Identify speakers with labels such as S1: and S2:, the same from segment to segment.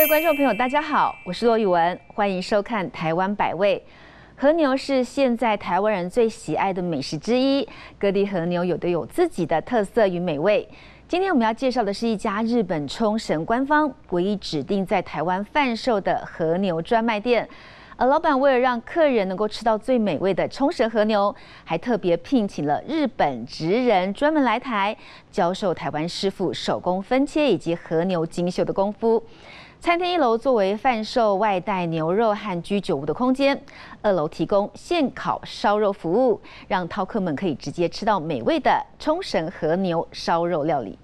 S1: 各位观众朋友，大家好，我是罗宇文，欢迎收看《台湾百味》。和牛是现在台湾人最喜爱的美食之一，各地和牛有的有自己的特色与美味。今天我们要介绍的是一家日本冲绳官方唯一指定在台湾贩售的和牛专卖店。而老板为了让客人能够吃到最美味的冲绳和牛，还特别聘请了日本职人专门来台教授台湾师傅手工分切以及和牛精修的功夫。餐厅一楼作为贩售外带牛肉和居酒屋的空间，二楼提供现烤烧肉服务，让饕客们可以直接吃到美味的冲绳和牛烧肉料理。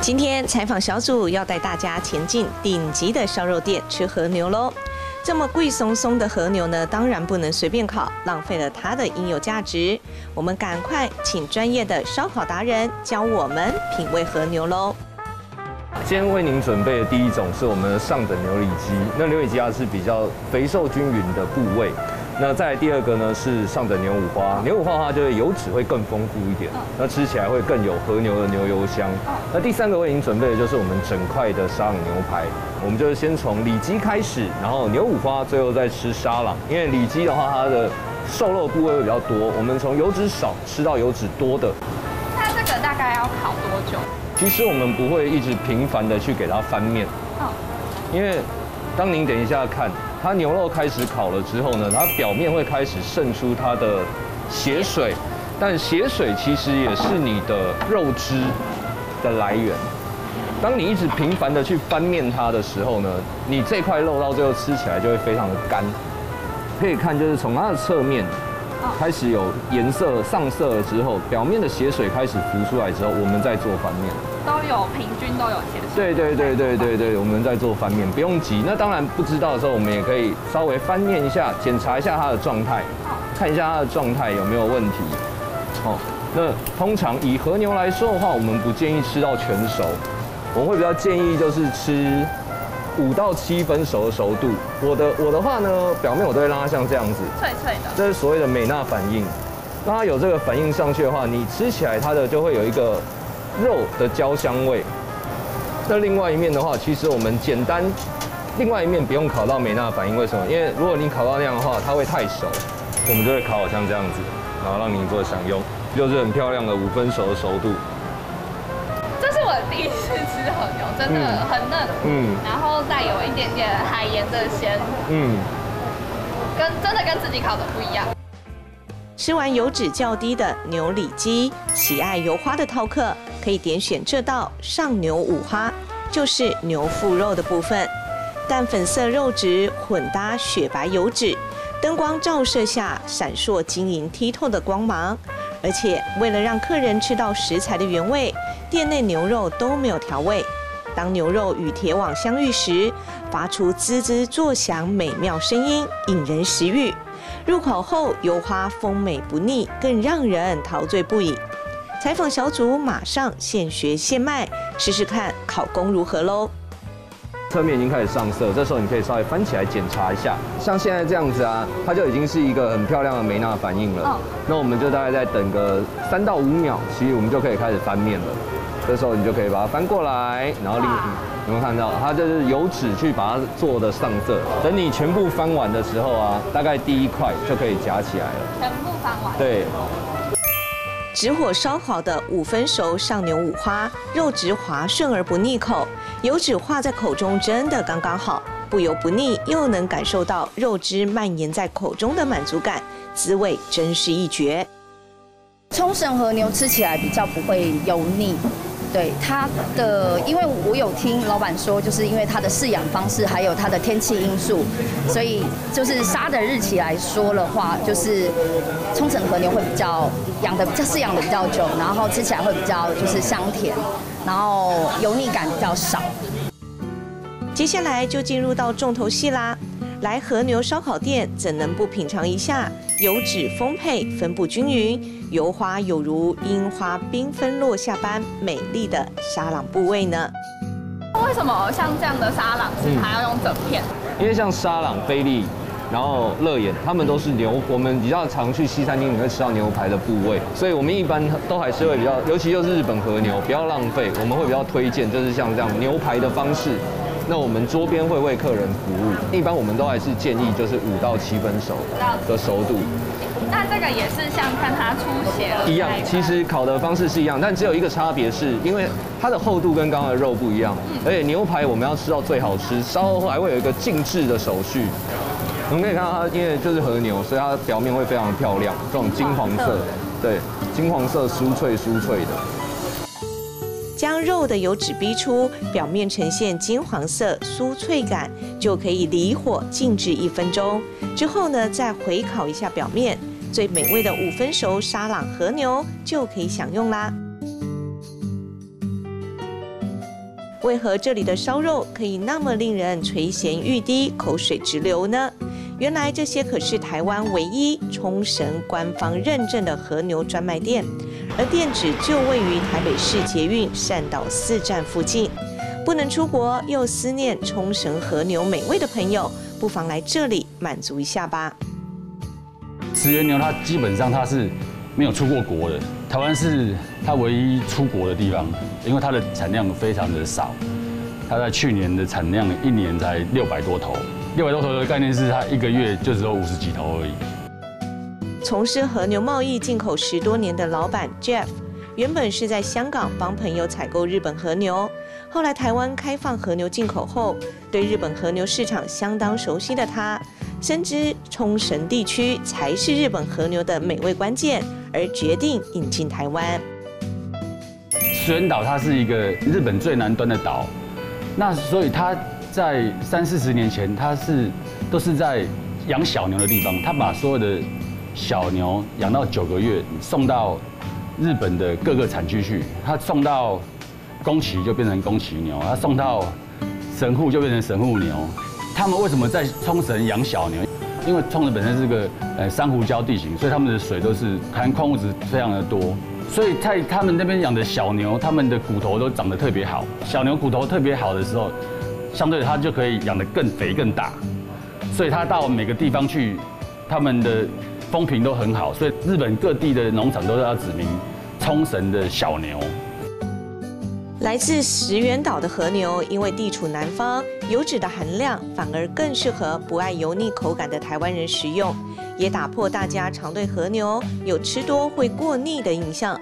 S2: 今天采访小组要带大家前进顶级的烧肉店吃和牛喽。这么贵松松的和牛呢，当然不能随便烤，浪费了它的应有价值。我们赶快请专业的烧烤达人教我们品味和牛喽。
S3: 今天为您准备的第一种是我们的上等牛里脊，那牛里脊啊是比较肥瘦均匀的部位。那再第二个呢是上等牛五花，牛五花的话就是油脂会更丰富一点，那吃起来会更有和牛的牛油香。那第三个为您准备的就是我们整块的沙朗牛排，我们就是先从里脊开始，然后牛五花，最后再吃沙朗。因为里脊的话，它的瘦肉部位会比较多，我们从油脂少吃到油脂多的。
S4: 那这个大概要烤多久？
S3: 其实我们不会一直频繁的去给它翻面，哦，因为当您等一下看。它牛肉开始烤了之后呢，它表面会开始渗出它的血水，但血水其实也是你的肉汁的来源。当你一直频繁的去翻面它的时候呢，你这块肉到最后吃起来就会非常的干。可以看，就是从它的侧面开始有颜色上色了之后，表面的血水开始浮出来之后，我们再做翻面。
S4: 都有平均都有血水。
S3: 对对对对对对，我们在做翻面，不用急。那当然不知道的时候，我们也可以稍微翻面一下，检查一下它的状态，看一下它的状态有没有问题。哦，那通常以和牛来说的话，我们不建议吃到全熟，我们会比较建议就是吃五到七分熟的熟度。我的我的话呢，表面我都会让它像这样子
S4: 脆脆的，
S3: 这是所谓的美纳反应。让它有这个反应上去的话，你吃起来它的就会有一个。肉的焦香味。那另外一面的话，其实我们简单，另外一面不用烤到美纳反应。为什么？因为如果你烤到那样的话，它会太熟，我们就会烤好像这样子，然后让您做享用，就是很漂亮的五分熟的熟度。
S4: 第一次吃和牛，真的很嫩，嗯，然后再有一点点海盐的鲜，嗯，跟真的跟自己烤的不一样。
S2: 吃完油脂较低的牛里脊，喜爱油花的饕客可以点选这道上牛五花，就是牛腹肉的部分。淡粉色肉质混搭雪白油脂，灯光照射下闪烁晶莹剔透的光芒。而且为了让客人吃到食材的原味，店内牛肉都没有调味。当牛肉与铁网相遇时，发出滋滋作响美妙声音，引人食欲。入口后，油花丰美不腻，更让人陶醉不已。采访小组马上现学现卖，试试看烤工如何喽。
S3: 侧面已经开始上色，这时候你可以稍微翻起来检查一下，像现在这样子啊，它就已经是一个很漂亮的梅纳反应了。那我们就大概再等个三到五秒，其实我们就可以开始翻面了。这时候你就可以把它翻过来，然后另有没有看到？它就是油脂去把它做的上色。等你全部翻完的时候啊，大概第一块就可以夹起来了。
S4: 全部翻完。
S3: 对。
S2: 直火烧好的五分熟上牛五花，肉质滑顺而不腻口，油脂化在口中真的刚刚好，不油不腻，又能感受到肉汁蔓延在口中的满足感，滋味真是一绝。
S5: 冲绳和牛吃起来比较不会油腻。对它的，因为我有听老板说，就是因为它的饲养方式，还有它的天气因素，所以就是杀的日期来说的话，就是冲绳和牛会比较养的比较饲养的比较久，然后吃起来会比较就是香甜，然后油腻感比较少。
S2: 接下来就进入到重头戏啦。来和牛烧烤店，怎能不品尝一下油脂丰沛、分布均匀、油花有如樱花缤纷落下般美丽的沙朗部位呢？
S4: 为什么像这样的沙朗是还要用整片？
S3: 因为像沙朗、菲力，然后乐眼，他们都是牛，我们比较常去西餐厅，你会吃到牛排的部位，所以我们一般都还是会比较，尤其就是日本和牛，不要浪费，我们会比较推荐，就是像这样牛排的方式。那我们桌边会为客人服务，一般我们都还是建议就是五到七分熟的熟度。
S4: 那这个也是像看它出血了
S3: 一样，其实烤的方式是一样，但只有一个差别是因为它的厚度跟刚刚的肉不一样，而且牛排我们要吃到最好吃，稍后还会有一个静置的手续。我们可以看到它，因为就是和牛，所以它表面会非常漂亮，这种金黄色，对，金黄色酥脆酥脆的。
S2: 将肉的油脂逼出，表面呈现金黄色酥脆感，就可以离火静置一分钟。之后呢，再回烤一下表面，最美味的五分熟沙朗和牛就可以享用啦。为何这里的烧肉可以那么令人垂涎欲滴、口水直流呢？原来这些可是台湾唯一冲绳官方认证的和牛专卖店，而店址就位于台北市捷运善岛四站附近。不能出国又思念冲绳和牛美味的朋友，不妨来这里满足一下吧。
S6: 石原牛它基本上它是没有出过国的，台湾是它唯一出国的地方，因为它的产量非常的少，它在去年的产量一年才六百多头。六百多头的概念是，它一个月就只有五十几头而已。
S2: 从事和牛贸易进口十多年的老板 Jeff，原本是在香港帮朋友采购日本和牛，后来台湾开放和牛进口后，对日本和牛市场相当熟悉的他，深知冲绳地区才是日本和牛的美味关键，而决定引进台湾。
S6: 石原岛它是一个日本最南端的岛，那所以它。在三四十年前，他是都是在养小牛的地方，他把所有的小牛养到九个月，送到日本的各个产区去。他送到宫崎就变成宫崎牛，他送到神户就变成神户牛。他们为什么在冲绳养小牛？因为冲绳本身是个呃珊瑚礁地形，所以他们的水都是含矿物质非常的多，所以在他们那边养的小牛，他们的骨头都长得特别好。小牛骨头特别好的时候。相对它就可以养得更肥更大，所以它到每个地方去，他们的风评都很好，所以日本各地的农场都是要指明冲绳的小牛。
S2: 来自石原岛的和牛，因为地处南方，油脂的含量反而更适合不爱油腻口感的台湾人食用，也打破大家常对和牛有吃多会过腻的印象。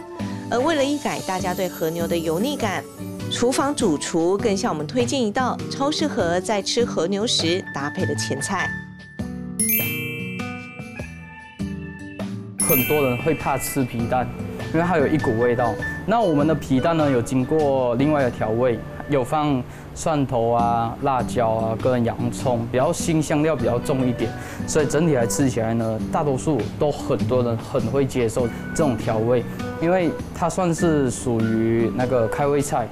S2: 而为了一改大家对和牛的油腻感。厨房主厨更向我们推荐一道超适合在吃和牛时搭配的前菜。
S7: 很多人会怕吃皮蛋，因为它有一股味道。那我们的皮蛋呢，有经过另外的调味，有放蒜头啊、辣椒啊、跟洋葱，比较新香料比较重一点，所以整体来吃起来呢，大多数都很多人很会接受这种调味，因为它算是属于那个开胃菜。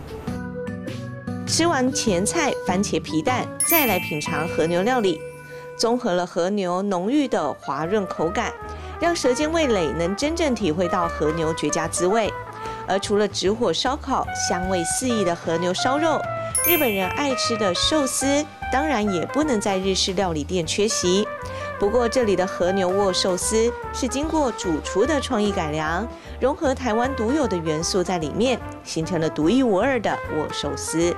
S2: 吃完前菜番茄皮蛋，再来品尝和牛料理，综合了和牛浓郁的滑润口感，让舌尖味蕾能真正体会到和牛绝佳滋味。而除了直火烧烤，香味四溢的和牛烧肉，日本人爱吃的寿司，当然也不能在日式料理店缺席。不过这里的和牛握寿司是经过主厨的创意改良，融合台湾独有的元素在里面，形成了独一无二的握寿司。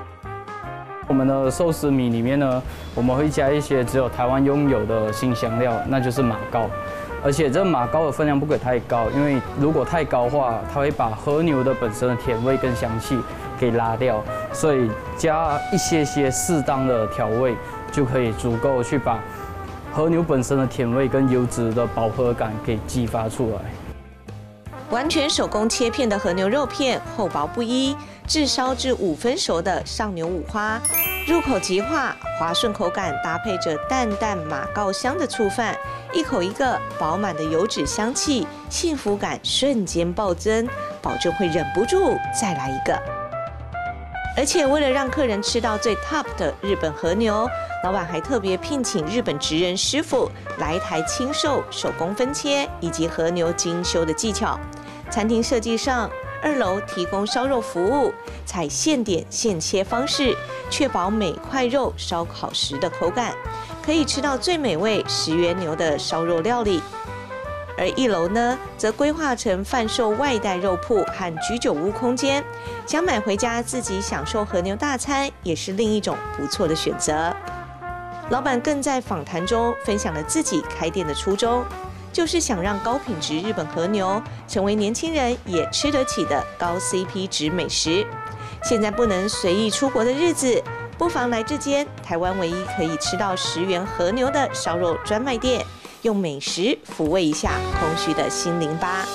S7: 我们的寿司米里面呢，我们会加一些只有台湾拥有的新香料，那就是马膏。而且这马膏的分量不可以太高，因为如果太高的话，它会把和牛的本身的甜味跟香气给拉掉。所以加一些些适当的调味，就可以足够去把和牛本身的甜味跟油脂的饱和感给激发出来。
S2: 完全手工切片的和牛肉片，厚薄不一。炙烧至五分熟的上牛五花，入口即化，滑顺口感，搭配着淡淡马告香的醋饭，一口一个饱满的油脂香气，幸福感瞬间暴增，保证会忍不住再来一个。而且为了让客人吃到最 top 的日本和牛，老板还特别聘请日本职人师傅来台亲授手工分切以及和牛精修的技巧。餐厅设计上。二楼提供烧肉服务，采现点现切方式，确保每块肉烧烤时的口感。可以吃到最美味石原牛的烧肉料理。而一楼呢，则规划成贩售外带肉铺和居酒屋空间，想买回家自己享受和牛大餐，也是另一种不错的选择。老板更在访谈中分享了自己开店的初衷，就是想让高品质日本和牛成为年轻人也吃得起的高 CP 值美食。现在不能随意出国的日子，不妨来这间台湾唯一可以吃到十元和牛的烧肉专卖店。用美食抚慰一下空虚的心灵吧。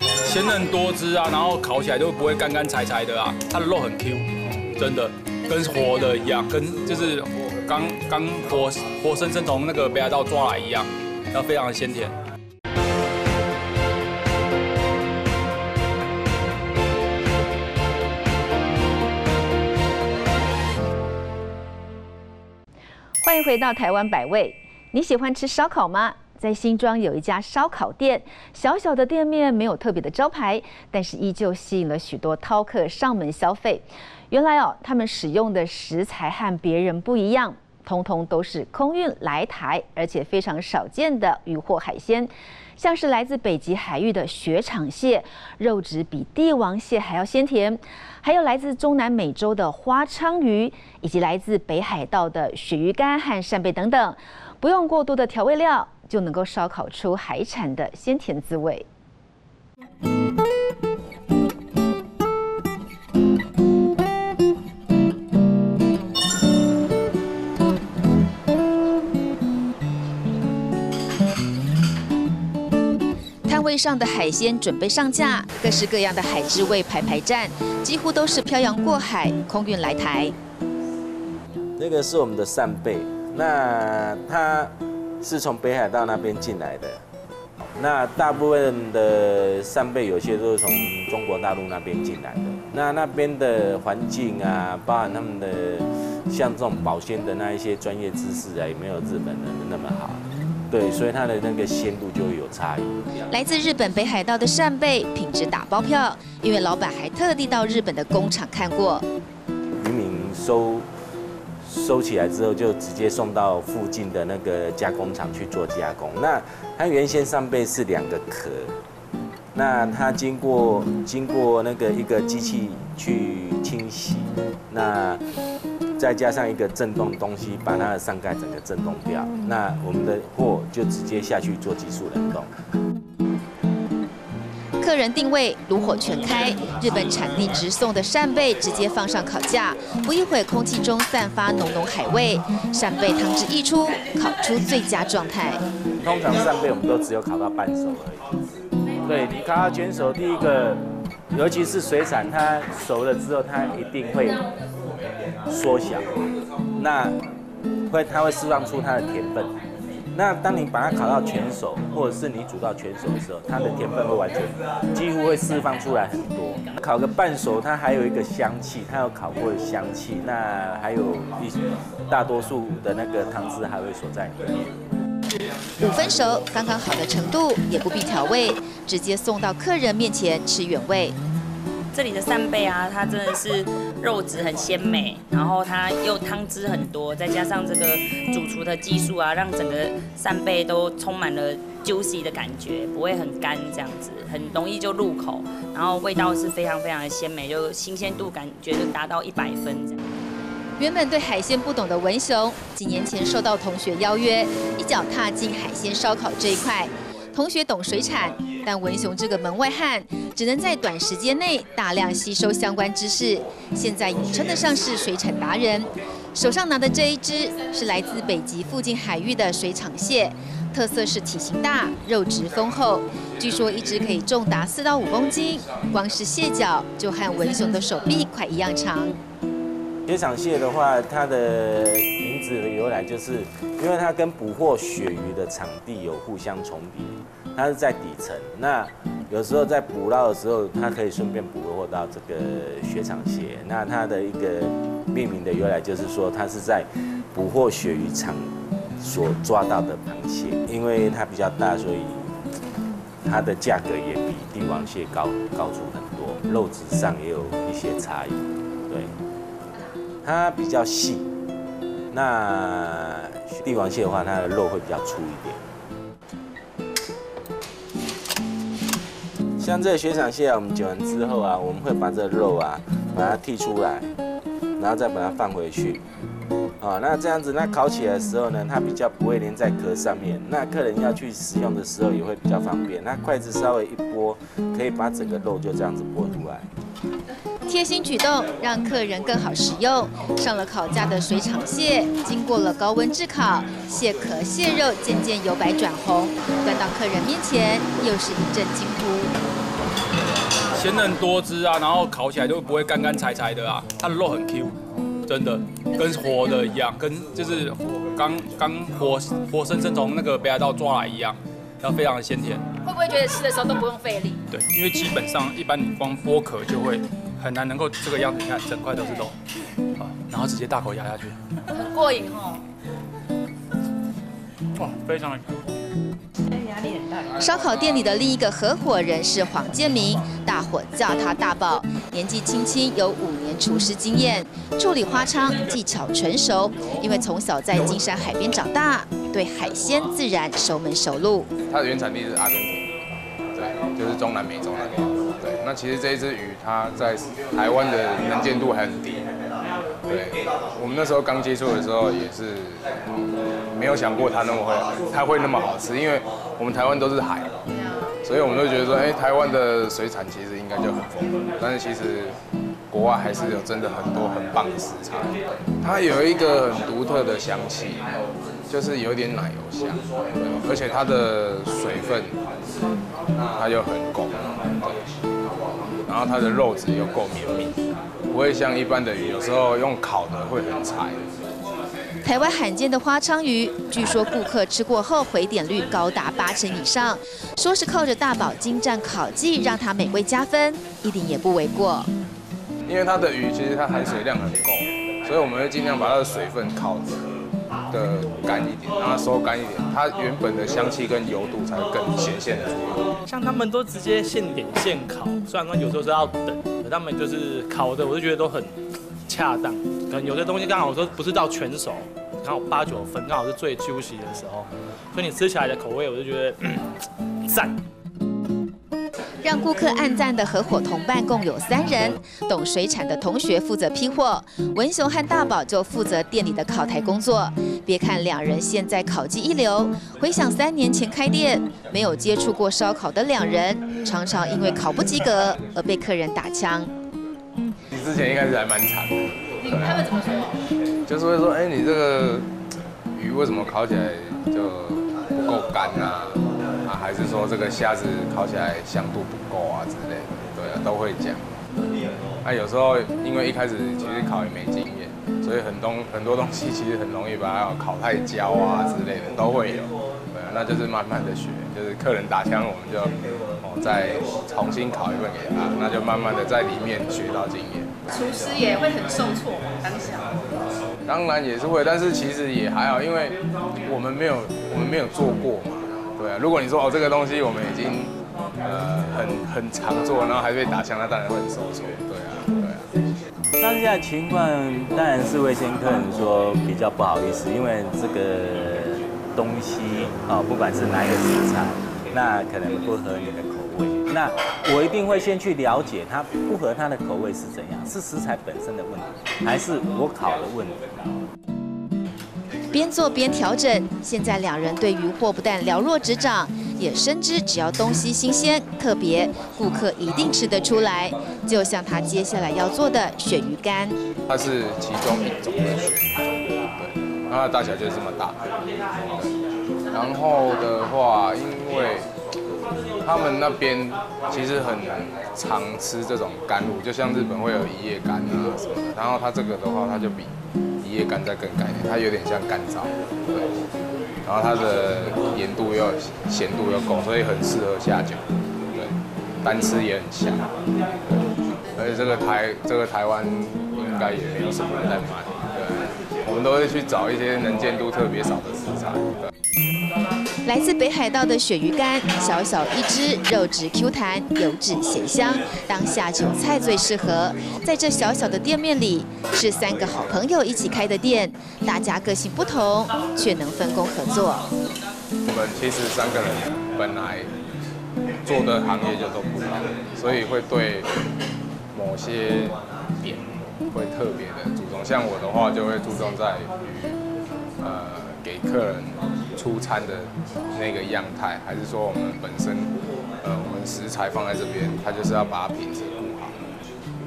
S8: 鲜嫩多汁啊，然后烤起来就不会干干柴柴的啊，它的肉很 Q，真的跟活的一样，跟就是刚刚活活生生从那个北海道抓来一样，然后非常的鲜甜。
S1: 欢迎回到台湾百味。你喜欢吃烧烤吗？在新庄有一家烧烤店，小小的店面没有特别的招牌，但是依旧吸引了许多饕客上门消费。原来哦，他们使用的食材和别人不一样，通通都是空运来台，而且非常少见的渔获海鲜，像是来自北极海域的雪场蟹，肉质比帝王蟹还要鲜甜；还有来自中南美洲的花鲳鱼，以及来自北海道的鳕鱼干和扇贝等等。不用过多的调味料，就能够烧烤出海产的鲜甜滋味。上的海鲜准备上架，各式各样的海之味排排站，几乎都是漂洋过海空运来台。
S9: 那个是我们的扇贝。那它是从北海道那边进来的，那大部分的扇贝有些都是从中国大陆那边进来的，那那边的环境啊，包含他们的像这种保鲜的那一些专业知识啊，也没有日本的那么好，对，所以它的那个鲜度就会有差异。
S1: 来自日本北海道的扇贝品质打包票，因为老板还特地到日本的工厂看过。
S9: 渔民收。收起来之后，就直接送到附近的那个加工厂去做加工。那它原先扇贝是两个壳，那它经过经过那个一个机器去清洗，那再加上一个震动东西，把它的上盖整个震动掉。那我们的货就直接下去做急速冷冻。
S1: 客人定位炉火全开，日本产地直送的扇贝直接放上烤架，不一会空气中散发浓浓海味，扇贝汤汁溢出，烤出最佳状态。
S9: 通常扇贝我们都只有烤到半熟而已。对你烤到全熟，第一个，尤其是水产，它熟了之后，它一定会缩小，那会它会释放出它的甜分。那当你把它烤到全熟，或者是你煮到全熟的时候，它的甜分会完全几乎会释放出来很多。烤个半熟，它还有一个香气，它有烤过的香气。那还有一大多数的那个汤汁还会锁在里面。
S1: 五分熟，刚刚好的程度，也不必调味，直接送到客人面前吃原味。
S10: 这里的扇贝啊，它真的是肉质很鲜美，然后它又汤汁很多，再加上这个主厨的技术啊，让整个扇贝都充满了 juicy 的感觉，不会很干这样子，很容易就入口，然后味道是非常非常的鲜美，就新鲜度感觉就达到一百分。
S1: 原本对海鲜不懂的文雄，几年前受到同学邀约，一脚踏进海鲜烧烤这一块。同学懂水产，但文雄这个门外汉只能在短时间内大量吸收相关知识。现在也称得上是水产达人。手上拿的这一只是来自北极附近海域的水场蟹，特色是体型大，肉质丰厚。据说一只可以重达四到五公斤，光是蟹脚就和文雄的手臂快一样长。
S9: 雪场蟹的话，它的名字的由来就是，因为它跟捕获鳕鱼的场地有互相重叠，它是在底层。那有时候在捕捞的时候，它可以顺便捕获到这个雪场蟹。那它的一个命名的由来就是说，它是在捕获鳕鱼场所抓到的螃蟹，因为它比较大，所以它的价格也比帝王蟹高高出很多，肉质上也有一些差异。对。它比较细，那帝王蟹的话，它的肉会比较粗一点。像这个雪场蟹啊，我们剪完之后啊，我们会把这个肉啊，把它剔出来，然后再把它放回去。啊，那这样子，那烤起来的时候呢，它比较不会粘在壳上面。那客人要去使用的时候也会比较方便。那筷子稍微一拨，可以把整个肉就这样子拨出来。
S1: 贴心举动让客人更好食用。上了烤架的水厂蟹，经过了高温炙烤，蟹壳、蟹肉渐渐由白转红，端到客人面前，又是一阵惊呼。
S8: 鲜嫩多汁啊，然后烤起来就不会干干柴柴的啊，它的肉很 Q，真的跟活的一样，跟就是刚刚活活生生从那个北海道抓来一样，然后非常的鲜甜。
S1: 会不会觉得吃的时候都不用费力？
S8: 对，因为基本上一般你光剥壳就会。很难能够这个样子，你看整块都是肉，啊，然后直接大口咬下去，
S1: 很过瘾哦。
S8: 哇，非常的。
S1: 压力很大。烧烤店里的另一个合伙人是黄建明，大伙叫他大宝，年纪轻轻有五年厨师经验，处理花鲳技巧纯熟，因为从小在金山海边长大，对海鲜自然熟门熟路。
S11: 它的原产地是阿根廷，对，就是中南美洲那边。那其实这一只鱼，它在台湾的能见度还很低。对，我们那时候刚接触的时候，也是没有想过它那么会，它会那么好吃，因为我们台湾都是海，所以我们都觉得说，哎，台湾的水产其实应该就很丰富。但是其实国外还是有真的很多很棒的食材。它有一个很独特的香气，就是有点奶油香，而且它的水分它又很够。然后它的肉质又够绵密，不会像一般的鱼，有时候用烤的会很柴。
S1: 台湾罕见的花鲳鱼，据说顾客吃过后回点率高达八成以上，说是靠着大宝精湛烤技让它美味加分，一点也不为过。
S11: 因为它的鱼其实它含水量很够，所以我们会尽量把它的水分烤。的干一点，让它收干一点，它原本的香气跟油度才会更显现出来。
S12: 像他们都直接现点现烤，虽然说有时候是要等，可他们就是烤的，我就觉得都很恰当。可能有些东西刚好我说不是到全熟，刚好八九分，刚好是最 juicy 的时候，所以你吃起来的口味，我就觉得赞。
S1: 让顾客暗赞的合伙同伴共有三人，懂水产的同学负责批货，文雄和大宝就负责店里的烤台工作。别看两人现在烤技一流，回想三年前开店，没有接触过烧烤的两人，常常因为烤不及格而被客人打枪。
S11: 你之前一开始还蛮惨的，
S1: 他们怎么说？
S11: 就是会说，哎，你这个鱼为什么烤起来就不够干啊？还是说这个虾子烤起来香度不够啊之类的，对啊，都会讲。那有时候因为一开始其实烤也没经验，所以很多很多东西其实很容易把它烤太焦啊之类的都会有。对啊，那就是慢慢的学，就是客人打枪我们就哦再重新烤一份给他，那就慢慢的在里面学到经验。
S1: 厨师也会很受挫当下。
S11: 当然也是会，但是其实也还好，因为我们没有我们没有做过嘛。对啊，如果你说哦这个东西我们已经呃很很常做，然后还被打枪，那当然会很受挫。对啊，对啊。
S9: 当下情况当然是会先客人说比较不好意思，因为这个东西啊，不管是哪一个食材，那可能不合你的口味，那我一定会先去了解它不合它的口味是怎样，是食材本身的问题，还是我烤的问题。
S1: 边做边调整，现在两人对鱼货不但了若指掌，也深知只要东西新鲜、特别，顾客一定吃得出来。就像他接下来要做的鳕鱼干，
S11: 它是其中一种的鳕鱼，对，它的大小就是这么大。然后的话，因为他们那边其实很难常吃这种干物，就像日本会有一叶干啊什么的，然后它这个的话，它就比。也干再更干一点，它有点像干燥，对。然后它的盐度又咸度又够，所以很适合下酒，对。单吃也很香，对而且这个台这个台湾应该也没有什么人在买，对。我们都会去找一些能见度特别少的食材，对。
S13: 来自北海道的鳕鱼干，小小一只，肉质 Q 弹，油脂咸香，当下酒菜最适合。在这小小的店面里，是三个好朋友一起开的店，大家个性不同，却能分工合作。
S11: 我们其实三个人本来做的行业就都不一样，所以会对某些点会特别的注重。像我的话，就会注重在于呃给客人。出餐的那个样态，还是说我们本身，呃，我们食材放在这边，他就是要把品质顾好。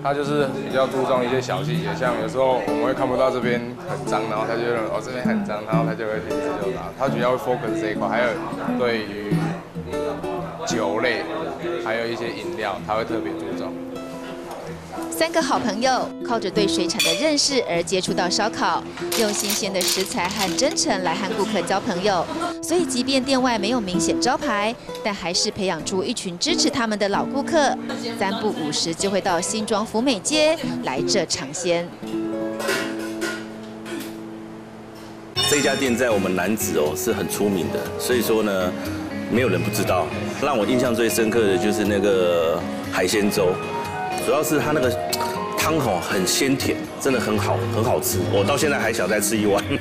S11: 他就是比较注重一些小细节，像有时候我们会看不到这边很脏，然后他就认为哦这边很脏，然后他就会停止就打。他主要会 focus 这一块，还有对于酒类，还有一些饮料，他会特别注重。
S13: 三个好朋友靠着对水产的认识而接触到烧烤，用新鲜的食材和真诚来和顾客交朋友。所以，即便店外没有明显招牌，但还是培养出一群支持他们的老顾客，三不五时就会到新庄福美街来这尝鲜。
S14: 这家店在我们南子哦是很出名的，所以说呢，没有人不知道。让我印象最深刻的就是那个海鲜粥。主要是它那个汤吼很鲜甜，真的很好，很好吃。我到现在还想再吃一碗。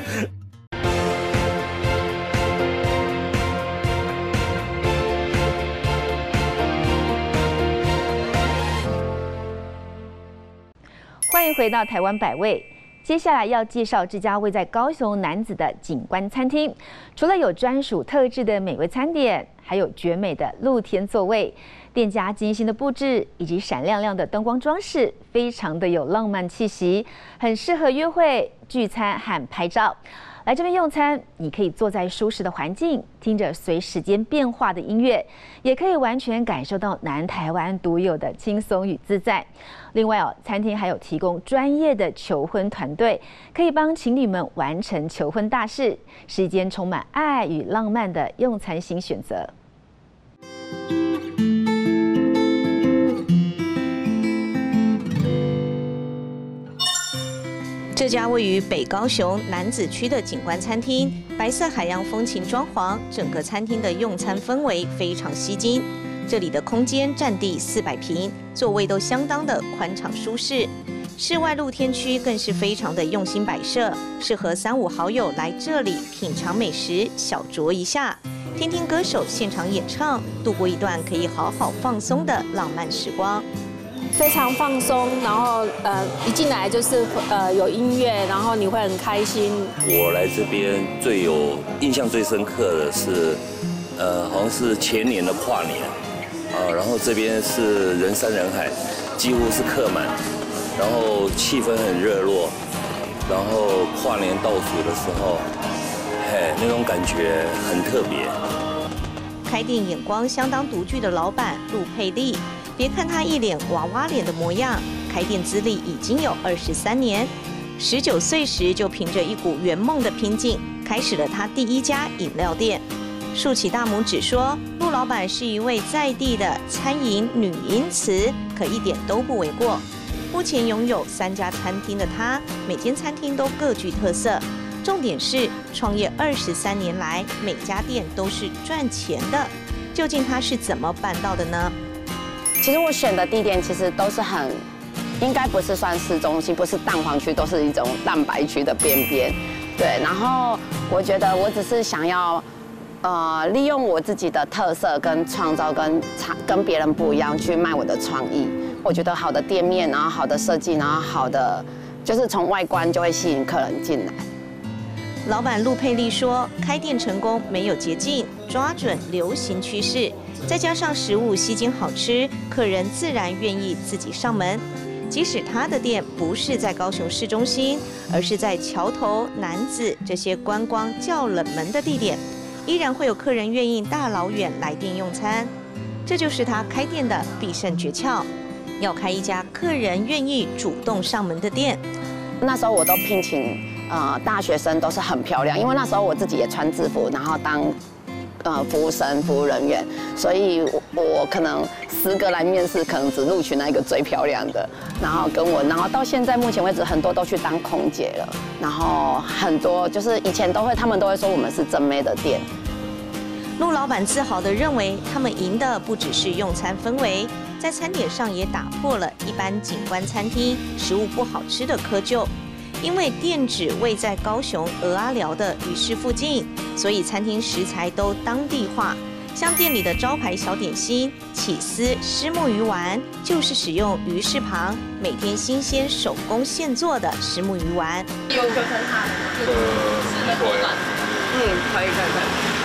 S1: 欢迎回到台湾百味。接下来要介绍这家位在高雄男子的景观餐厅，除了有专属特制的美味餐点，还有绝美的露天座位。店家精心的布置以及闪亮亮的灯光装饰，非常的有浪漫气息，很适合约会、聚餐和拍照。来这边用餐，你可以坐在舒适的环境，听着随时间变化的音乐，也可以完全感受到南台湾独有的轻松与自在。另外哦，餐厅还有提供专业的求婚团队，可以帮情侣们完成求婚大事，是一间充满爱与浪漫的用餐型选择。
S2: 这家位于北高雄南子区的景观餐厅，白色海洋风情装潢，整个餐厅的用餐氛围非常吸睛。这里的空间占地四百平，座位都相当的宽敞舒适。室外露天区更是非常的用心摆设，适合三五好友来这里品尝美食、小酌一下，听听歌手现场演唱，度过一段可以好好放松的浪漫时光。
S15: 非常放松，然后呃，一进来就是呃有音乐，然后你会很开心。
S14: 我来这边最有印象最深刻的是，呃，好像是前年的跨年，啊，然后这边是人山人海，几乎是客满，然后气氛很热络，然后跨年倒数的时候，嘿，那种感觉很特别。
S2: 开店眼光相当独具的老板陆佩丽。别看他一脸娃娃脸的模样，开店资历已经有二十三年。十九岁时就凭着一股圆梦的拼劲，开始了他第一家饮料店。竖起大拇指说：“陆老板是一位在地的餐饮女淫词，可一点都不为过。”目前拥有三家餐厅的他，每间餐厅都各具特色。重点是创业二十三年来，每家店都是赚钱的。究竟他是怎么办到的呢？
S16: 其实我选的地点其实都是很，应该不是算市中心，不是蛋黄区，都是一种蛋白区的边边。对，然后我觉得我只是想要，呃，利用我自己的特色跟创造跟差跟别人不一样去卖我的创意。我觉得好的店面，然后好的设计，然后好的就是从外观就会吸引客人进来。
S2: 老板陆佩丽说：“开店成功没有捷径，抓准流行趋势。”再加上食物吸睛好吃，客人自然愿意自己上门。即使他的店不是在高雄市中心，而是在桥头、南子这些观光较冷门的地点，依然会有客人愿意大老远来店用餐。这就是他开店的必胜诀窍。要开一家客人愿意主动上门的店。
S16: 那时候我都聘请呃大学生，都是很漂亮，因为那时候我自己也穿制服，然后当。呃，服务生、服务人员，所以我我可能十个来面试，可能只录取那一个最漂亮的。然后跟我，然后到现在目前为止，很多都去当空姐了。然后很多就是以前都会，他们都会说我们是真妹的店。
S2: 陆老板自豪地认为，他们赢的不只是用餐氛围，在餐点上也打破了一般景观餐厅食物不好吃的窠臼。因为店址位在高雄鹅阿寮的鱼市附近，所以餐厅食材都当地化。像店里的招牌小点心起司虱目鱼丸，就是使用鱼市旁每天新鲜手工现做的虱目鱼丸。
S17: 有可能它
S2: 嗯，可以可以可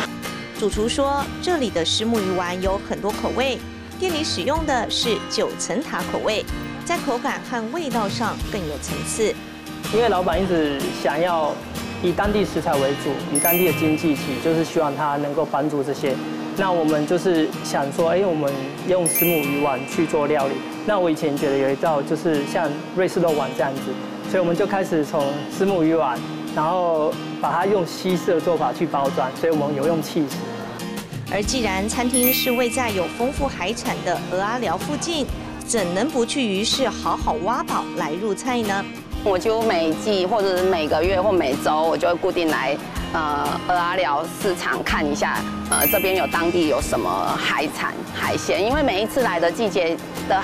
S2: 以。主厨说，这里的虱目鱼丸有很多口味，店里使用的是九层塔口味，在口感和味道上更有层次。
S18: 因为老板一直想要以当地食材为主，以当地的经济起，就是希望他能够帮助这些。那我们就是想说，哎，我们用石母鱼丸去做料理。那我以前觉得有一道就是像瑞士肉丸这样子，所以我们就开始从石母鱼丸，然后把它用西式的做法去包装，所以我们有用气食。
S2: 而既然餐厅是位在有丰富海产的鹅阿寮附近，怎能不去鱼市好好挖宝来入菜呢？
S16: 我就每季或者是每个月或每周，我就会固定来呃鹅阿寮市场看一下，呃这边有当地有什么海产海鲜，因为每一次来的季节的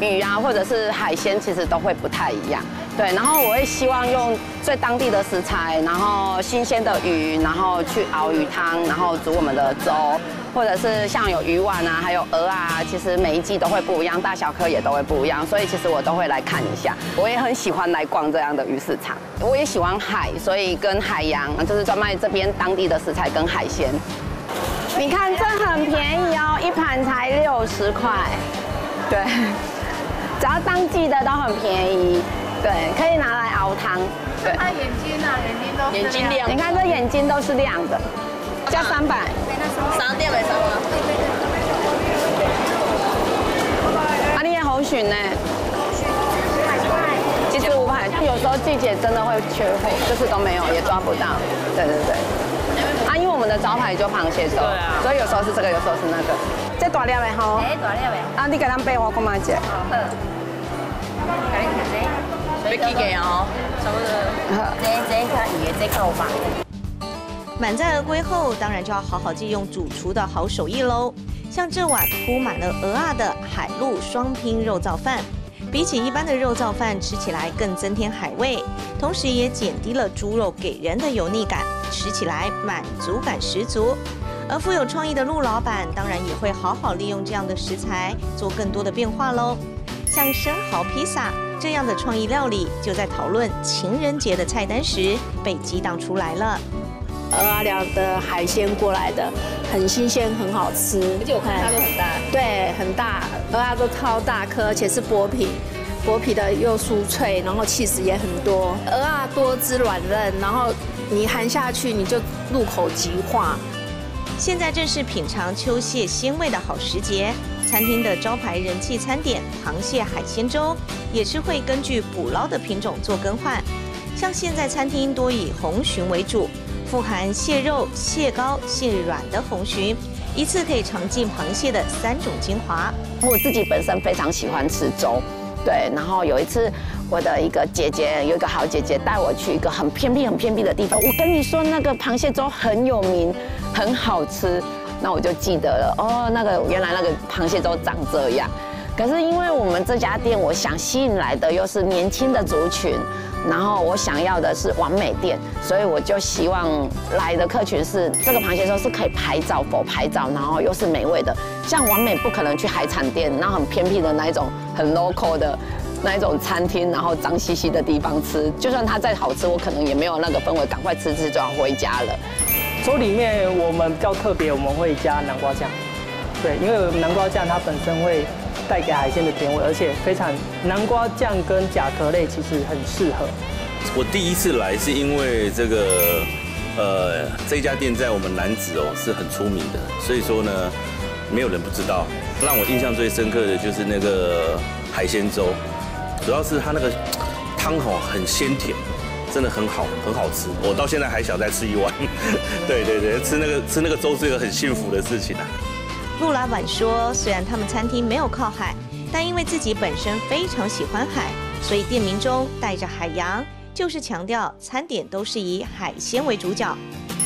S16: 鱼啊或者是海鲜其实都会不太一样，对，然后我会希望用最当地的食材，然后新鲜的鱼，然后去熬鱼汤，然后煮我们的粥。或者是像有鱼丸啊，还有鹅啊，其实每一季都会不一样，大小颗也都会不一样，所以其实我都会来看一下。我也很喜欢来逛这样的鱼市场，我也喜欢海，所以跟海洋就是专卖这边当地的食材跟海鲜。你看这很便宜哦，一盘才六十块，对，只要当季的都很便宜，对，可以拿来熬汤。
S17: 对，它眼睛啊，眼睛都
S16: 眼睛亮，你看这眼睛都是亮的，加三百。
S17: 三点没收啊？
S16: 啊，你也好选呢。其实五百，有时候季节真的会缺货，就是都没有，也抓不到。对对对。啊，因为我们的招牌就螃蟹粥，对啊，所以有时候是这个，有时候是那个。这大粒的吼。
S17: 哎，大粒的。
S16: 啊，你给咱备我干嘛姐？
S17: 好。别记个哦，差不多。这这较鱼的，这较有饭。
S2: 满载而归后，当然就要好好借用主厨的好手艺喽。像这碗铺满了鹅啊的海陆双拼肉燥饭，比起一般的肉燥饭，吃起来更增添海味，同时也减低了猪肉给人的油腻感，吃起来满足感十足。而富有创意的陆老板，当然也会好好利用这样的食材，做更多的变化喽。像生蚝披萨这样的创意料理，就在讨论情人节的菜单时被激荡出来了。
S15: 鹅阿寮的海鲜过来的，很新鲜，很好吃。
S17: 而且我看它都很大。
S15: 对，很大，鹅阿都超大颗，而且是剥皮，剥皮的又酥脆，然后气势也很多。鹅啊多汁软嫩，然后你含下去你就入口即化。
S2: 现在正是品尝秋蟹鲜味的好时节，餐厅的招牌人气餐点螃蟹海鲜粥，也是会根据捕捞的品种做更换。像现在餐厅多以红鲟为主。富含蟹肉、蟹膏、蟹软的红鲟，一次可以尝尽螃蟹的三种精华。
S16: 我自己本身非常喜欢吃粥，对。然后有一次，我的一个姐姐，有一个好姐姐带我去一个很偏僻、很偏僻的地方。我跟你说，那个螃蟹粥很有名，很好吃。那我就记得了，哦，那个原来那个螃蟹粥长这样。可是因为我们这家店，我想吸引来的又是年轻的族群。然后我想要的是完美店，所以我就希望来的客群是这个螃蟹粥是可以拍照否拍照，然后又是美味的。像完美不可能去海产店，那很偏僻的那一种很 local 的那一种餐厅，然后脏兮兮的地方吃，就算它再好吃，我可能也没有那个氛围，赶快吃吃就要回家了。
S18: 粥里面我们比较特别，我们会加南瓜酱，对，因为南瓜酱它本身会。带给海鲜的甜味，而且非常南瓜酱跟甲壳类其实很适合。
S19: 我第一次来是因为这个，呃，这家店在我们南子哦是很出名的，所以说呢，没有人不知道。让我印象最深刻的就是那个海鲜粥，主要是它那个汤吼很鲜甜，真的很好，很好吃。我到现在还想再吃一碗。对对对，吃那个吃那个粥是一个很幸福的事情啊。
S2: 陆老板说：“虽然他们餐厅没有靠海，但因为自己本身非常喜欢海，所以店名中带着海洋，就是强调餐点都是以海鲜为主角。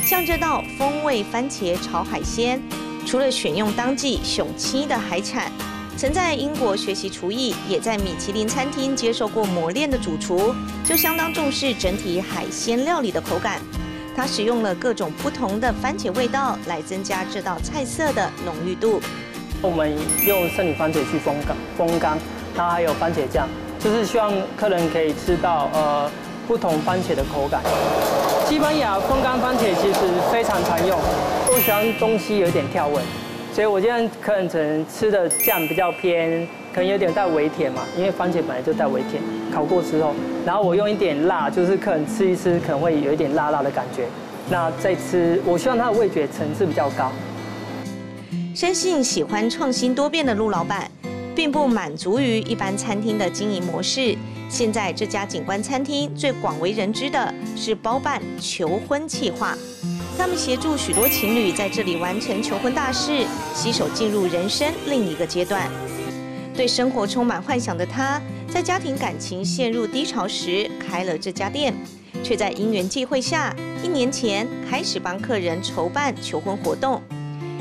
S2: 像这道风味番茄炒海鲜，除了选用当季雄七的海产，曾在英国学习厨艺，也在米其林餐厅接受过磨练的主厨，就相当重视整体海鲜料理的口感。他使用了各种不同的番茄味道来增加这道菜色的浓郁度。
S18: 我们用圣女番茄去风干，风干，它还有番茄酱，就是希望客人可以吃到呃不同番茄的口感。西班牙风干番茄其实非常常用，我喜欢东西有点跳味，所以我今天客人可能吃的酱比较偏，可能有点带微甜嘛，因为番茄本来就带微甜，烤过之后，然后我用一点辣，就是客人吃一吃可能会有一点辣辣的感觉。那再吃，我希望它的味觉层次比较高。
S2: 生性喜欢创新多变的陆老板，并不满足于一般餐厅的经营模式。现在这家景观餐厅最广为人知的是包办求婚计划，他们协助许多情侣在这里完成求婚大事，携手进入人生另一个阶段。对生活充满幻想的他，在家庭感情陷入低潮时开了这家店，却在因缘际会下，一年前开始帮客人筹办求婚活动。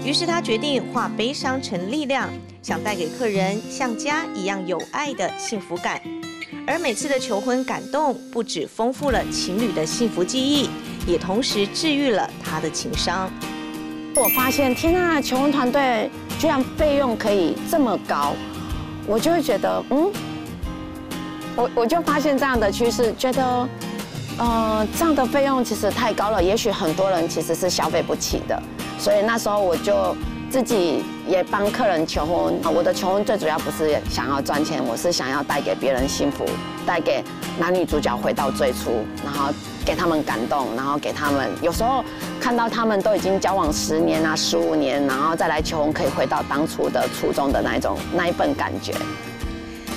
S2: 于是他决定化悲伤成力量，想带给客人像家一样有爱的幸福感。而每次的求婚感动，不止丰富了情侣的幸福记忆，也同时治愈了他的情伤。
S16: 我发现，天啊，求婚团队居然费用可以这么高，我就会觉得，嗯，我我就发现这样的趋势，觉得，呃，这样的费用其实太高了，也许很多人其实是消费不起的。所以那时候我就自己也帮客人求婚啊。我的求婚最主要不是想要赚钱，我是想要带给别人幸福，带给男女主角回到最初，然后给他们感动，然后给他们有时候看到他们都已经交往十年啊、十五年，然后再来求婚，可以回到当初的初衷的那一种那一份感觉。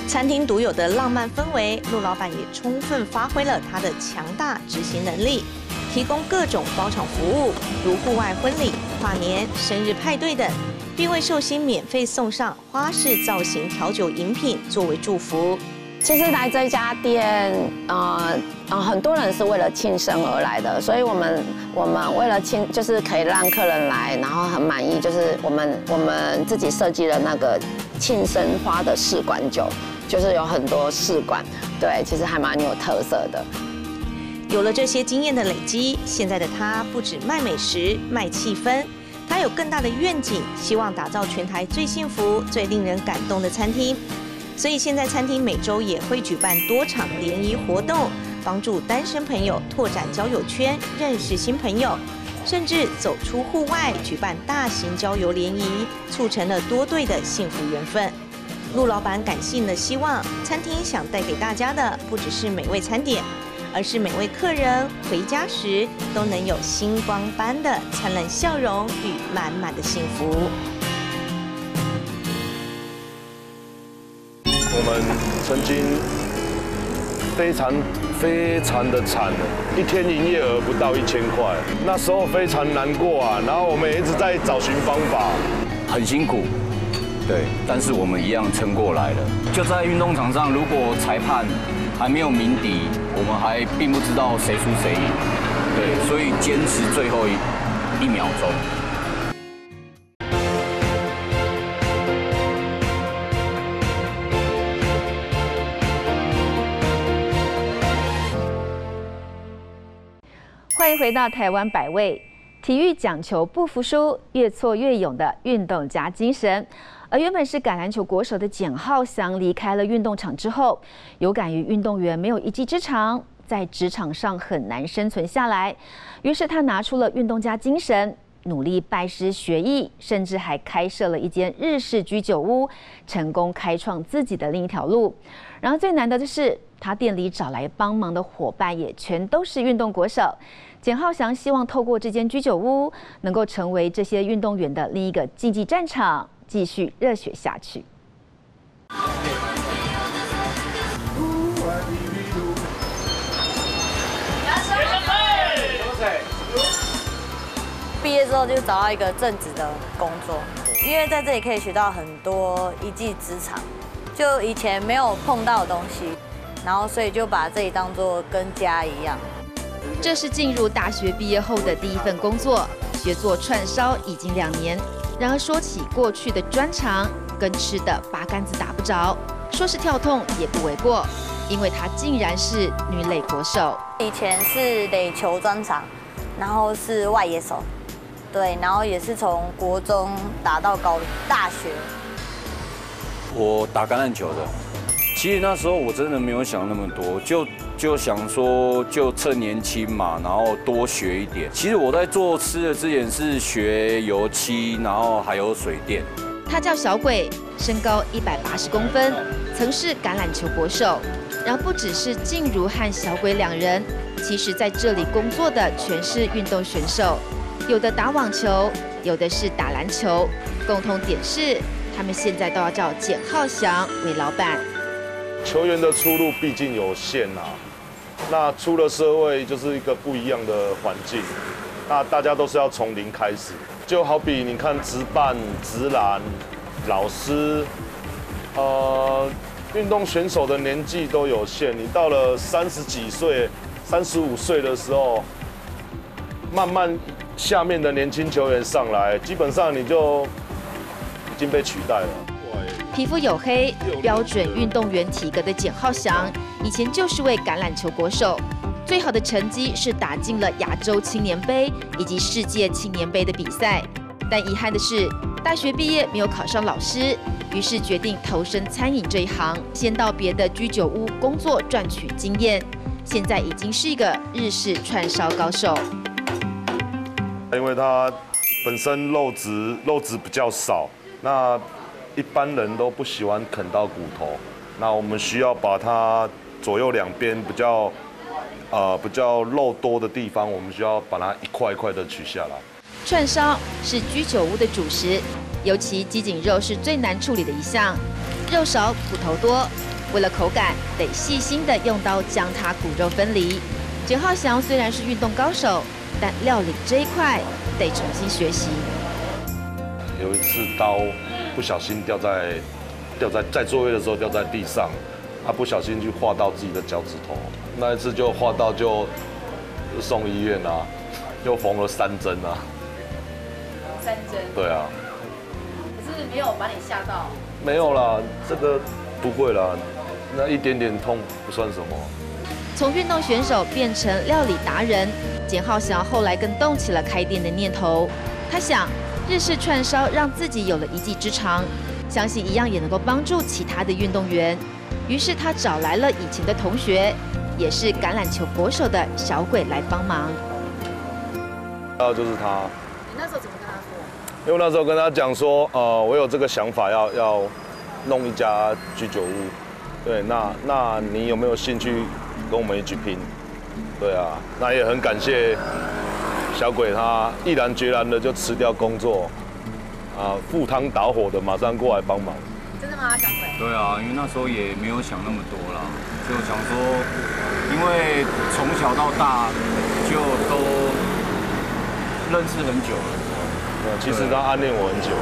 S2: 餐厅独有的浪漫氛围，陆老板也充分发挥了他的强大执行能力。提供各种包场服务，如户外婚礼、跨年、生日派对等，并为寿星免费送上花式造型调酒饮品作为祝福。
S16: 其实来这家店，呃呃，很多人是为了庆生而来的，所以我们我们为了庆，就是可以让客人来，然后很满意，就是我们我们自己设计了那个庆生花的试管酒，就是有很多试管，对，其实还蛮有特色的。
S2: 有了这些经验的累积，现在的他不止卖美食、卖气氛，他有更大的愿景，希望打造全台最幸福、最令人感动的餐厅。所以现在餐厅每周也会举办多场联谊活动，帮助单身朋友拓展交友圈、认识新朋友，甚至走出户外举办大型郊游联谊，促成了多对的幸福缘分。陆老板感性的希望，餐厅想带给大家的不只是美味餐点。而是每位客人回家时都能有星光般的灿烂笑容与满满的幸福。
S20: 我们曾经非常非常的惨，一天营业额不到一千块，那时候非常难过啊。然后我们一直在找寻方法，
S6: 很辛苦，对，但是我们一样撑过来了。就在运动场上，如果裁判。还没有鸣笛，我们还并不知道谁输谁赢，对，所以坚持最后一一秒钟。
S1: 欢迎回到台湾百味，体育讲求不服输，越挫越勇的运动家精神。而原本是橄榄球国手的简浩翔离开了运动场之后，有感于运动员没有一技之长，在职场上很难生存下来，于是他拿出了运动家精神，努力拜师学艺，甚至还开设了一间日式居酒屋，成功开创自己的另一条路。然后最难得的是，他店里找来帮忙的伙伴也全都是运动国手。简浩翔希望透过这间居酒屋，能够成为这些运动员的另一个竞技战场。继续热血下去。
S21: 毕业之后就找到一个正职的工作，因为在这里可以学到很多一技之长，就以前没有碰到的东西，然后所以就把这里当做跟家一样。
S1: 这是进入大学毕业后的第一份工作，学做串烧已经两年。然而说起过去的专长，跟吃的八竿子打不着，说是跳痛也不为过，因为她竟然是女垒国手。
S21: 以前是垒球专长，然后是外野手，对，然后也是从国中打到高大学。
S22: 我打橄榄球的，其实那时候我真的没有想那么多，就。就想说，就趁年轻嘛，然后多学一点。其实我在做吃的之前是学油漆，然后还有水电。
S1: 他叫小鬼，身高一百八十公分，曾是橄榄球国手。然后不只是静茹和小鬼两人，其实在这里工作的全是运动选手，有的打网球，有的是打篮球。共同点是，他们现在都要叫简浩翔为老板。
S20: 球员的出路毕竟有限啊。那出了社会就是一个不一样的环境，那大家都是要从零开始，就好比你看职办、职篮、老师，呃，运动选手的年纪都有限，你到了三十几岁、三十五岁的时候，慢慢下面的年轻球员上来，基本上你就已经被取代了。
S1: 皮肤黝黑、标准运动员体格的简浩翔，以前就是位橄榄球国手，最好的成绩是打进了亚洲青年杯以及世界青年杯的比赛。但遗憾的是，大学毕业没有考上老师，于是决定投身餐饮这一行，先到别的居酒屋工作赚取经验。现在已经是一个日式串烧高手。
S20: 因为他本身肉质肉质比较少，那。一般人都不喜欢啃到骨头，那我们需要把它左右两边比较，呃比较肉多的地方，我们需要把它一块一块的取下来。
S1: 串烧是居酒屋的主食，尤其鸡颈肉是最难处理的一项，肉少骨头多，为了口感，得细心的用刀将它骨肉分离。九浩翔虽然是运动高手，但料理这一块得重新学习。
S20: 有一次刀。不小心掉在掉在在座位的时候掉在地上，他不小心去划到自己的脚趾头，那一次就划到就送医院啊，又缝了三针啊。
S23: 三针。
S20: 对啊。
S23: 可是没有把你吓到。
S20: 没有啦，这个不会啦，那一点点痛不算什么。
S1: 从运动选手变成料理达人，简浩翔后来更动起了开店的念头。他想。日式串烧让自己有了一技之长，相信一样也能够帮助其他的运动员。于是他找来了以前的同学，也是橄榄球国手的小鬼来帮忙。
S20: 然就是他。
S23: 你那时候怎么跟他说？
S20: 因为那时候跟他讲说，呃，我有这个想法，要要弄一家居酒屋。对，那那你有没有兴趣跟我们一起拼？对啊，那也很感谢。小鬼他毅然决然的就辞掉工作，啊，赴汤蹈火的马上过来帮忙。
S23: 真的吗，小鬼？
S22: 对啊，因为那时候也没有想那么多啦，就想说，因为从小到大就都认识很久了。
S20: 对，其实他暗恋我
S1: 很久。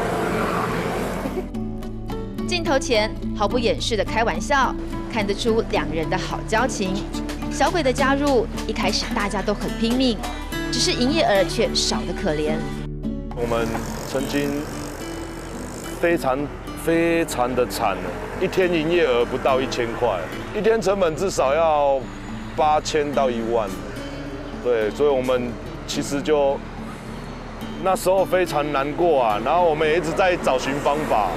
S1: 镜头前毫不掩饰的开玩笑，看得出两人的好交情。小鬼的加入，一开始大家都很拼命。只是营业额却少得可怜。
S20: 我们曾经非常非常的惨，一天营业额不到一千块，一天成本至少要八千到一万。对，所以我们其实就那时候非常难过啊。然后我们也一直在找寻方法。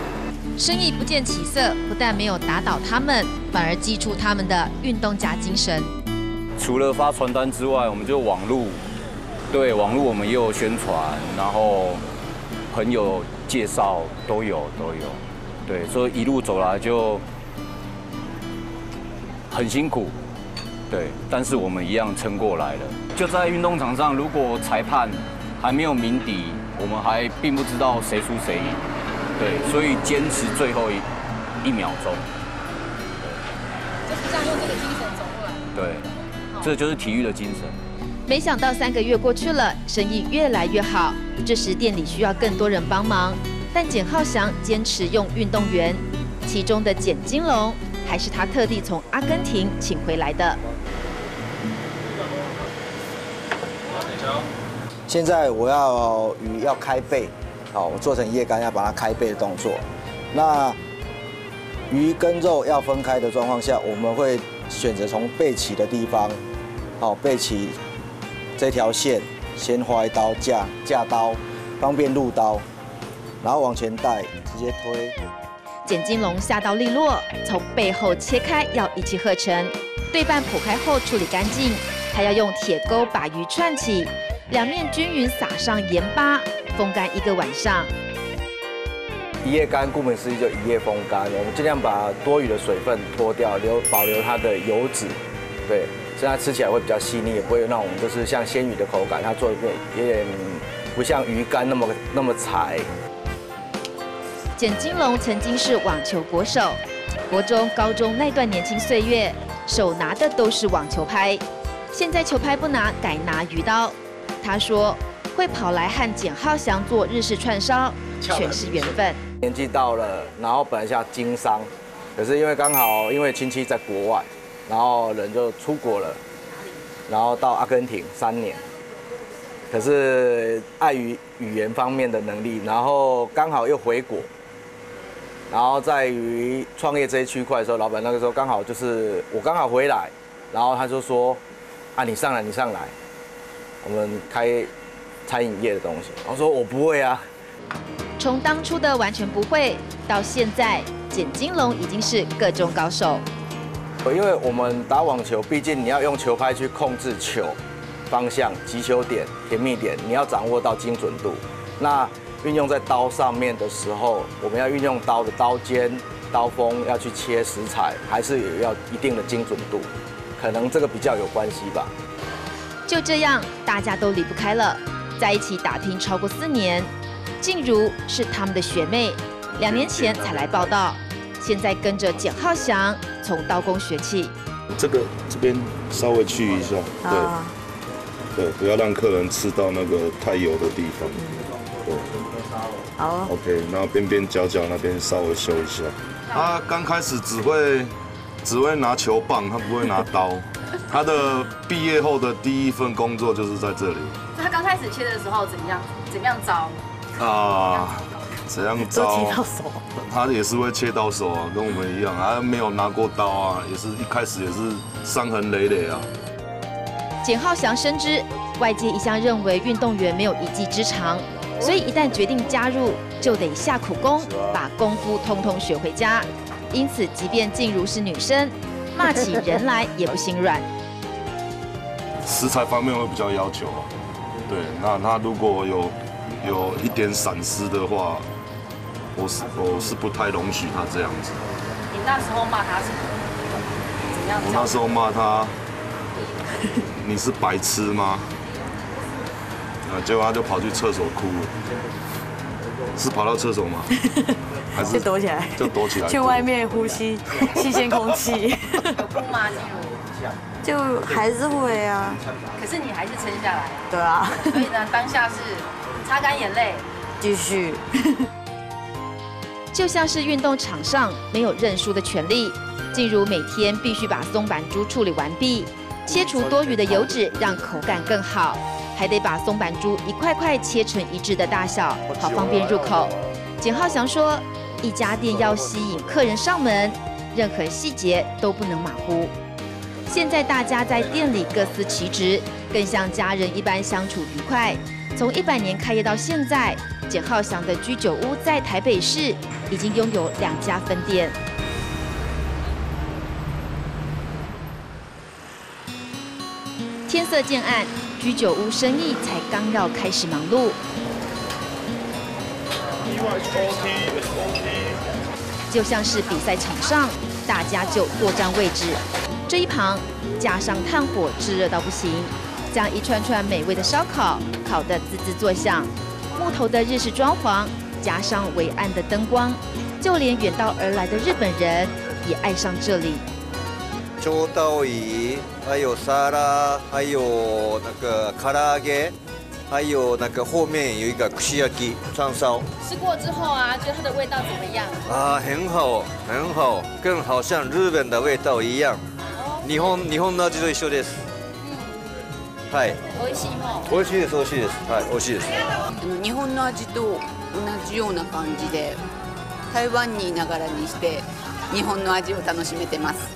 S1: 生意不见起色，不但没有打倒他们，反而激出他们的运动家精神。
S22: 除了发传单之外，我们就网路。对网络我们也有宣传，然后朋友介绍都有都有，对，所以一路走来就很辛苦，对，但是我们一样撑过来了。就在运动场上，如果裁判还没有鸣笛，我们还并不知道谁输谁赢，对，所以坚持最后一一秒钟，
S23: 就是这样用这个精神走过来。
S22: 对，这就是体育的精神。
S1: 没想到三个月过去了，生意越来越好。这时店里需要更多人帮忙，但简浩翔坚持用运动员，其中的简金龙还是他特地从阿根廷请回来的。
S24: 现在我要鱼要开背，好，我做成叶干要把它开背的动作。那鱼跟肉要分开的状况下，我们会选择从背鳍的地方，好，背鳍这条线先划一刀架架刀，方便入刀，然后往前带，直接推。
S1: 剪金龙下刀利落，从背后切开要一气呵成，对半剖开后处理干净，还要用铁钩把鱼串起，两面均匀撒上盐巴，风干一个晚上。
S24: 一夜干，顾名思义就一夜风干。我们尽量把多余的水分脱掉，留保留它的油脂，对，所以它吃起来会比较细腻，也不会有那种就是像鲜鱼的口感。它做的有点不像鱼干那么那么柴。
S1: 简金龙曾经是网球国手，国中、高中那段年轻岁月，手拿的都是网球拍。现在球拍不拿，改拿鱼刀。他说会跑来和简浩翔做日式串烧，全是缘分。
S24: 年纪到了，然后本来是要经商，可是因为刚好因为亲戚在国外，然后人就出国了，然后到阿根廷三年。可是碍于语言方面的能力，然后刚好又回国。然后在于创业这一区块的时候，老板那个时候刚好就是我刚好回来，然后他就说：“啊，你上来，你上来，我们开餐饮业的东西。”我说：“我不会啊。”
S1: 从当初的完全不会，到现在简金龙已经是各种高手。
S24: 因为我们打网球，毕竟你要用球拍去控制球方向、击球点、甜蜜点，你要掌握到精准度。那运用在刀上面的时候，我们要运用刀的刀尖、刀锋，要去切食材，还是也要一定的精准度，可能这个比较有关系吧。
S1: 就这样，大家都离不开了，在一起打拼超过四年。静茹是他们的学妹，两年前才来报道，现在跟着简浩翔从刀工学起。
S20: 这个这边稍微去一下，对，对，不要让客人吃到那个太油的地方。
S21: 好
S20: ，OK，然后边边角角那边稍微修一下。他刚开始只会只会拿球棒，他不会拿刀。他的毕业后的第一份工作就是在这里。
S23: 他刚开始切的时候怎么样？怎么样招？
S20: 啊，怎样招？
S21: 切到手。
S20: 他也是会切到手啊，跟我们一样啊，没有拿过刀啊，也是一开始也是伤痕累累啊。
S1: 简浩翔深知，外界一向认为运动员没有一技之长。所以一旦决定加入，就得下苦功，把功夫通通学回家。因此，即便静茹是女生，骂起人来也不心软。
S20: 食材方面会比较要求，对，那他如果有有一点闪失的话，我是我是不太容许他这样子。
S23: 你那时候骂他什么？怎样？
S20: 我那时候骂他，你是白痴吗？啊！结果他就跑去厕所哭了，是跑到厕所吗？
S21: 还是 躲起来？
S20: 就躲起来，
S21: 去外面呼吸新鲜空气。
S23: 有哭吗？
S21: 就还是会啊。
S23: 可是你还是撑下来。
S21: 对啊。
S23: 所以呢，当下是擦干眼泪，
S21: 继续。
S1: 就像是运动场上没有认输的权利，静茹每天必须把松板猪处理完毕，切除多余的油脂，让口感更好。还得把松板猪一块块切成一致的大小，好方便入口。简浩翔说：“一家店要吸引客人上门，任何细节都不能马虎。”现在大家在店里各司其职，更像家人一般相处愉快。从一百年开业到现在，简浩翔的居酒屋在台北市已经拥有两家分店。天色渐暗。居酒屋生意才刚要开始忙碌，就像是比赛场上，大家就各占位置。这一旁加上炭火，炙热到不行，将一串串美味的烧烤烤得滋滋作响。木头的日式装潢，加上微暗的灯光，就连远道而来的日本人也爱上这里。
S25: 秋刀鱼，还有沙拉，还有那个卡拉给，还有那个后面有一个串焼鸡串烧。
S23: 吃过之后啊，觉得它的味道怎么样？
S25: 啊，很好，很好，更好像日本的味道一样。日本日本の味と一緒です。 はい。
S23: 美味しいもん
S25: 美味しいです美味しいです。はい美味しいです。
S26: あの日本の味と 同じような感じで台湾にいながらにして日本の味を楽しめてます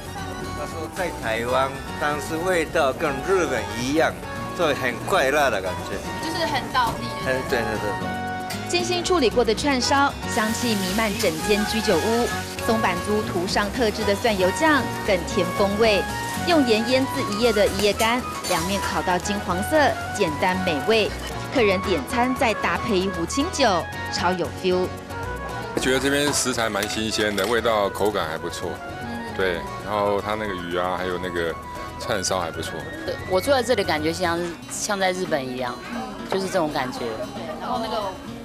S25: 他说在台湾，但是味道跟日本一样，所以很快乐的感觉。
S23: 就是很道地的。
S25: 哎，对对对对。
S1: 精心处理过的串烧，香气弥漫整间居酒屋。松板猪涂上特制的蒜油酱，更添风味。用盐腌制一夜的一夜干，两面烤到金黄色，简单美味。 客人点餐再搭配一壶清酒，超有 feel。
S27: 觉得这边食材蛮新鲜的，味道口感还不错。对，然后它那个鱼啊，还有那个串烧还不错。
S17: 我坐在这里感觉像像在日本一样，就是这种感觉。
S23: 然后那个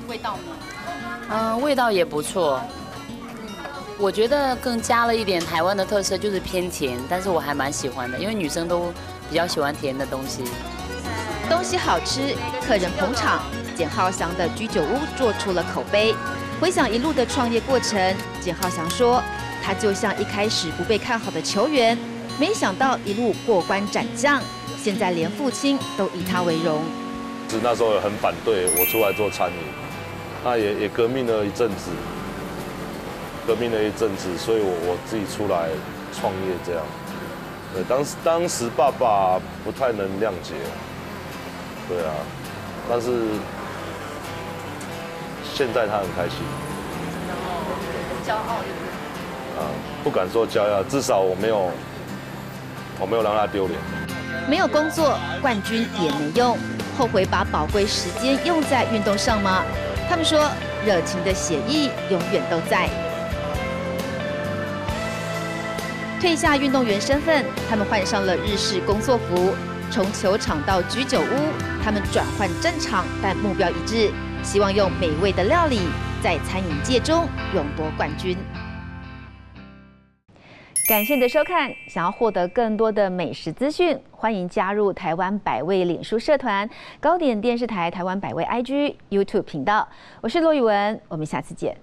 S23: 味道呢？
S17: 嗯，味道也不错。我觉得更加了一点台湾的特色，就是偏甜，但是我还蛮喜欢的，因为女生都比较喜欢甜的东西。
S1: 东西好吃，客人捧场，简浩翔的居酒屋做出了口碑。回想一路的创业过程，简浩翔说，他就像一开始不被看好的球员，没想到一路过关斩将，现在连父亲都以他为荣。
S20: 是那时候很反对我出来做餐饮，那也也革命了一阵子，革命了一阵子，所以我我自己出来创业这样。对，当时当时爸爸不太能谅解，对啊，但是现在他很开心。
S23: 然后很骄傲，对不对？
S20: 啊，不敢说骄傲，至少我没有，我没有让他丢脸。
S1: 没有工作，冠军也没用，后悔把宝贵时间用在运动上吗？他们说，热情的血意永远都在。退下运动员身份，他们换上了日式工作服，从球场到居酒屋，他们转换战场，但目标一致，希望用美味的料理在餐饮界中勇夺冠军。感谢你的收看，想要获得更多的美食资讯，欢迎加入台湾百味脸书社团、高点电视台台湾百味 IG、YouTube 频道。我是罗宇文，我们下次见。